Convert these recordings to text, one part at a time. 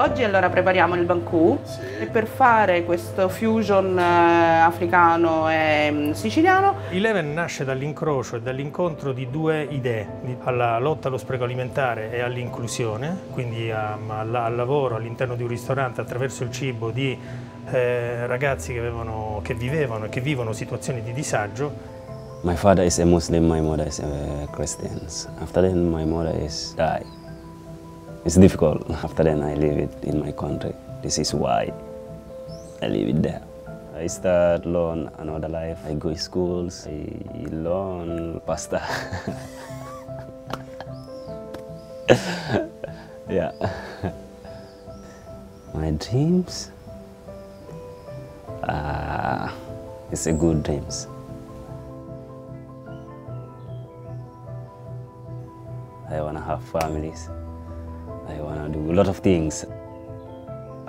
oggi allora prepariamo il Banku sì. e per fare questo fusion eh, africano e mm, siciliano. Eleven nasce dall'incrocio e dall'incontro di due idee, alla lotta allo spreco alimentare e all'inclusione, quindi a, al, al lavoro all'interno di un ristorante attraverso il cibo di eh, ragazzi che, avevano, che vivevano e che vivono situazioni di disagio My father is a Muslim, my mother is a Christian. After that, my mother is died. It's difficult. After then I live it in my country. This is why I live it there. I start learn another life. I go to schools. I learn pasta. yeah. My dreams. Ah, uh, it's a good dreams. I want to have families. I want to do a lot of things.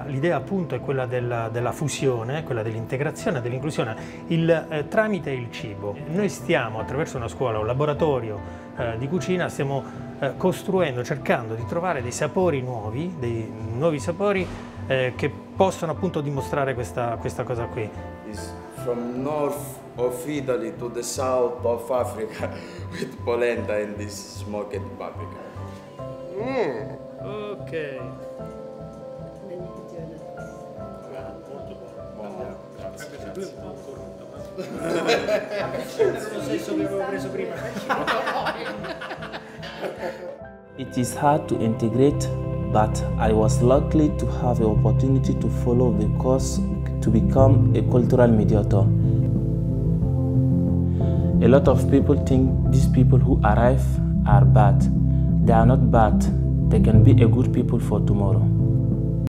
L'idea appunto è quella della, della fusione, quella dell'integrazione, dell'inclusione, il, eh, tramite il cibo. Noi stiamo attraverso una scuola, un laboratorio eh, di cucina, stiamo eh, costruendo, cercando di trovare dei sapori nuovi, dei nuovi sapori eh, che possono appunto dimostrare questa, questa cosa qui. It's from north of Italy to the south of Africa with polenta and this smoked paprika. Mm. Ok. It is hard to integrate, but I was lucky to have the opportunity to follow the course to become a cultural mediator. A lot of people think these people who arrive are bad. They are not bad. They can be a good people for tomorrow.